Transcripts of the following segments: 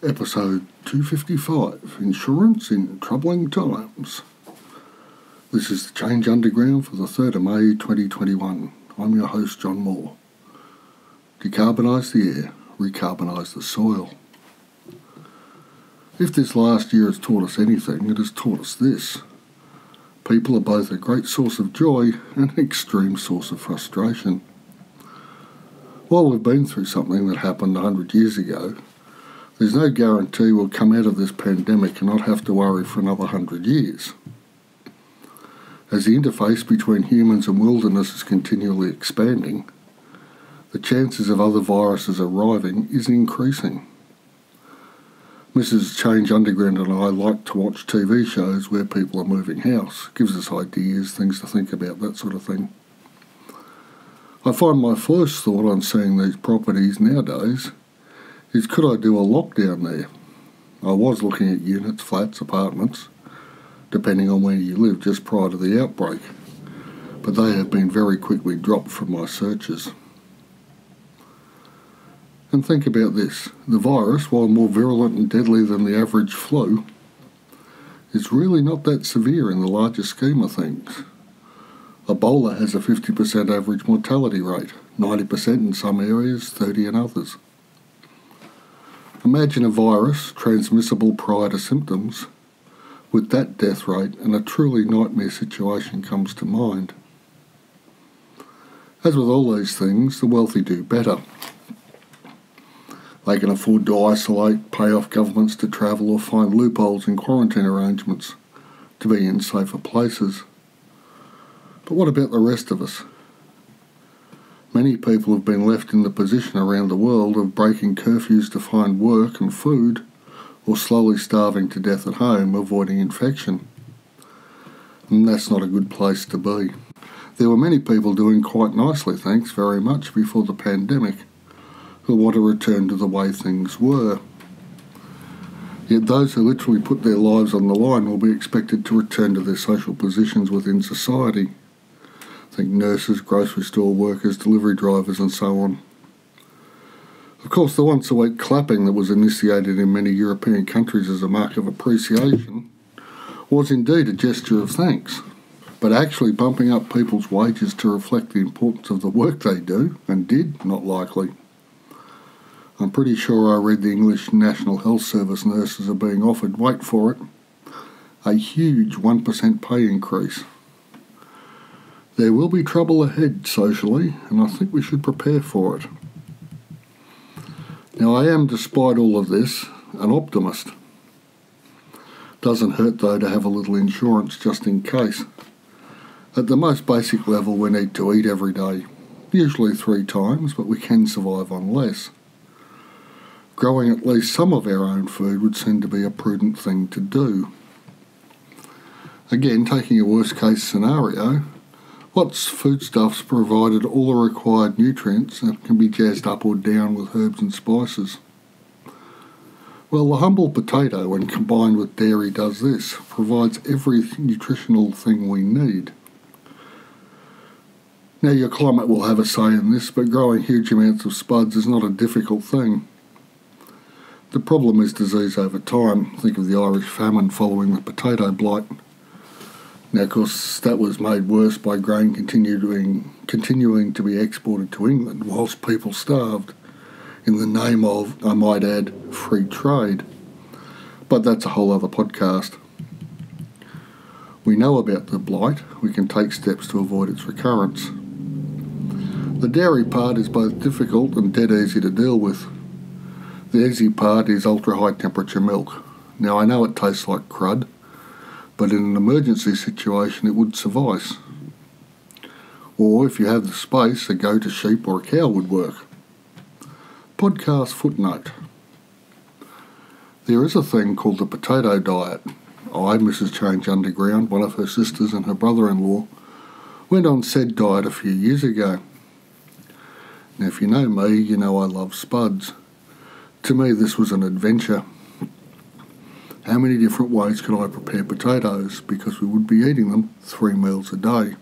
Episode 255 Insurance in Troubling Times. This is the Change Underground for the 3rd of May 2021. I'm your host, Jon Moore. Decarbonise the air, recarbonise the soil. If this last year has taught us anything, it has taught us this. People are both a great source of joy and an extreme source of frustration. While we've been through something that happened 100 years ago, there's no guarantee we'll come out of this pandemic and not have to worry for another hundred years. As the interface between humans and wilderness is continually expanding, the chances of other viruses arriving is increasing. Mrs. Change Underground and I like to watch TV shows where people are moving house. Gives us ideas, things to think about, that sort of thing. I find my first thought on seeing these properties nowadays is could I do a lockdown there? I was looking at units, flats, apartments, depending on where you live, just prior to the outbreak, but they have been very quickly dropped from my searches. And think about this the virus, while more virulent and deadly than the average flu, is really not that severe in the larger scheme of things. Ebola has a 50% average mortality rate, 90% in some areas, 30 in others. Imagine a virus transmissible prior to symptoms with that death rate, and a truly nightmare situation comes to mind. As with all these things, the wealthy do better. They can afford to isolate, pay off governments to travel, or find loopholes in quarantine arrangements to be in safer places. But what about the rest of us? Many people have been left in the position around the world of breaking curfews to find work and food, or slowly starving to death at home, avoiding infection. And that's not a good place to be. There were many people doing quite nicely, thanks very much, before the pandemic, who want to return to the way things were. Yet those who literally put their lives on the line will be expected to return to their social positions within society think nurses, grocery store workers, delivery drivers, and so on. Of course, the once a week clapping that was initiated in many European countries as a mark of appreciation was indeed a gesture of thanks. But actually bumping up people's wages to reflect the importance of the work they do, and did, not likely. I'm pretty sure I read the English National Health Service nurses are being offered, wait for it, a huge 1% pay increase. There will be trouble ahead socially, and I think we should prepare for it. Now, I am, despite all of this, an optimist. Doesn't hurt, though, to have a little insurance just in case. At the most basic level, we need to eat every day, usually three times, but we can survive on less. Growing at least some of our own food would seem to be a prudent thing to do. Again, taking a worst case scenario, What's foodstuffs provided all the required nutrients and can be jazzed up or down with herbs and spices? Well, the humble potato, when combined with dairy, does this provides every nutritional thing we need. Now, your climate will have a say in this, but growing huge amounts of spuds is not a difficult thing. The problem is disease over time. Think of the Irish famine following the potato blight. Now, of course, that was made worse by grain continuing continuing to be exported to England whilst people starved, in the name of, I might add, free trade. But that's a whole other podcast. We know about the blight. We can take steps to avoid its recurrence. The dairy part is both difficult and dead easy to deal with. The easy part is ultra high temperature milk. Now I know it tastes like crud but in an emergency situation it would suffice. Or if you have the space, a goat, a sheep, or a cow would work. Podcast footnote There is a thing called the potato diet. I, Mrs. Change Underground, one of her sisters, and her brother in law went on said diet a few years ago. Now, if you know me, you know I love spuds. To me, this was an adventure how many different ways could I prepare potatoes because we would be eating them three meals a day?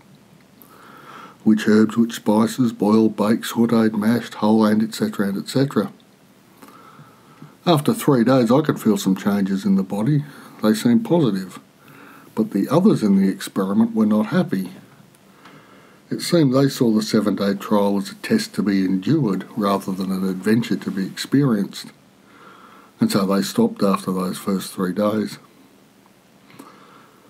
Which herbs, which spices, boiled, baked, sautéed, mashed, whole and etc. and etc. After three days, I could feel some changes in the body. They seemed positive. But the others in the experiment were not happy. It seemed they saw the seven day trial as a test to be endured rather than an adventure to be experienced. And so they stopped after those first three days.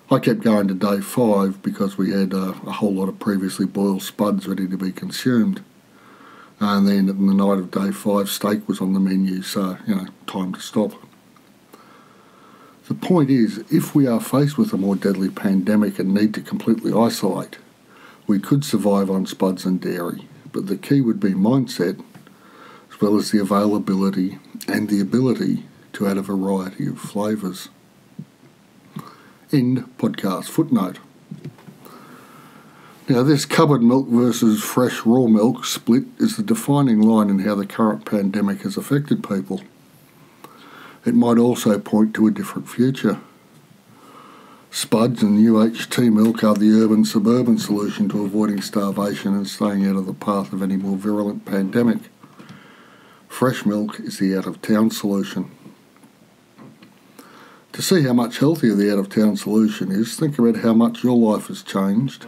I kept going to day five because we had uh, a whole lot of previously boiled spuds ready to be consumed. And then on the night of day five, steak was on the menu, so, you know, time to stop. The point is, if we are faced with a more deadly pandemic and need to completely isolate, we could survive on spuds and dairy, but the key would be mindset, as well as the availability and the ability to add a variety of flavours. End podcast footnote. Now, this cupboard milk versus fresh raw milk split is the defining line in how the current pandemic has affected people. It might also point to a different future. Spuds and UHT milk are the urban suburban solution to avoiding starvation and staying out of the path of any more virulent pandemic. Fresh milk is the out of town solution. To see how much healthier the out of town solution is, think about how much your life has changed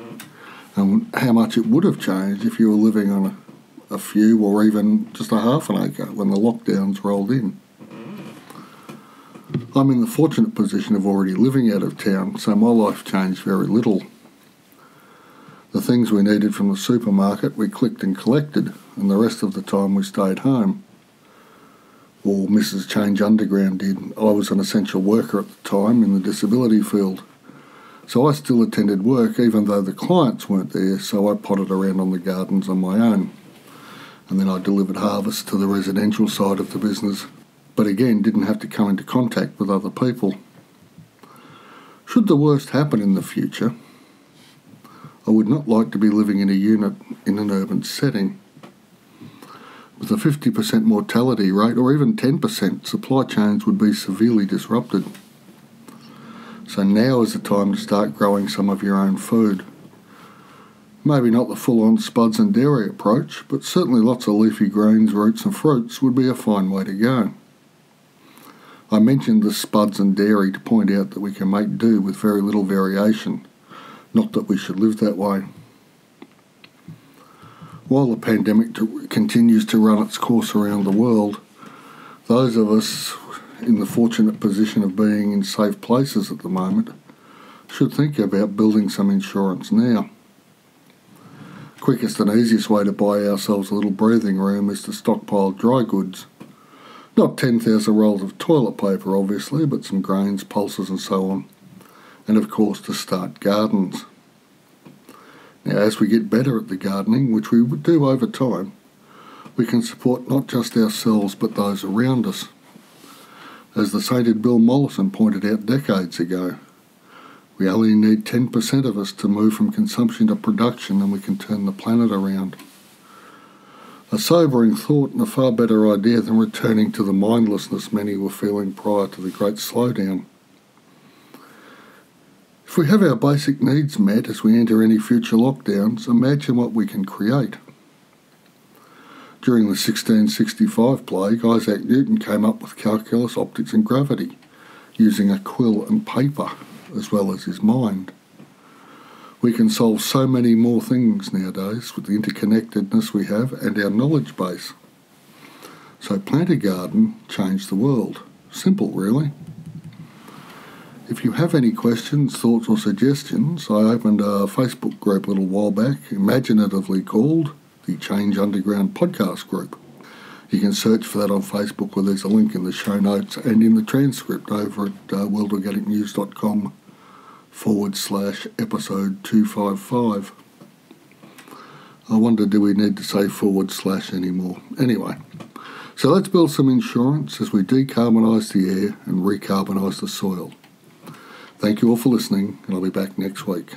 and how much it would have changed if you were living on a, a few or even just a half an acre when the lockdowns rolled in. I'm in the fortunate position of already living out of town, so my life changed very little. The things we needed from the supermarket we clicked and collected, and the rest of the time we stayed home or Mrs. Change Underground did. I was an essential worker at the time in the disability field. So I still attended work even though the clients weren't there, so I potted around on the gardens on my own. And then I delivered harvest to the residential side of the business, but again didn't have to come into contact with other people. Should the worst happen in the future, I would not like to be living in a unit in an urban setting with a 50% mortality rate or even 10%, supply chains would be severely disrupted. So now is the time to start growing some of your own food. Maybe not the full on spuds and dairy approach, but certainly lots of leafy greens, roots, and fruits would be a fine way to go. I mentioned the spuds and dairy to point out that we can make do with very little variation, not that we should live that way. While the pandemic to, continues to run its course around the world, those of us in the fortunate position of being in safe places at the moment should think about building some insurance now. Quickest and easiest way to buy ourselves a little breathing room is to stockpile dry goods. Not 10,000 rolls of toilet paper, obviously, but some grains, pulses, and so on. And of course, to start gardens. Now, as we get better at the gardening, which we do over time, we can support not just ourselves but those around us. As the sainted Bill Mollison pointed out decades ago, we only need 10% of us to move from consumption to production and we can turn the planet around. A sobering thought and a far better idea than returning to the mindlessness many were feeling prior to the great slowdown. If we have our basic needs met as we enter any future lockdowns, imagine what we can create. During the 1665 plague, Isaac Newton came up with calculus, optics, and gravity, using a quill and paper as well as his mind. We can solve so many more things nowadays with the interconnectedness we have and our knowledge base. So, plant a garden, change the world. Simple, really. If you have any questions, thoughts, or suggestions, I opened a Facebook group a little while back, imaginatively called the Change Underground Podcast Group. You can search for that on Facebook, where there's a link in the show notes and in the transcript over at uh, worldorganicnews.com forward slash episode 255. I wonder, do we need to say forward slash anymore? Anyway, so let's build some insurance as we decarbonise the air and recarbonise the soil. Thank you all for listening, and I'll be back next week.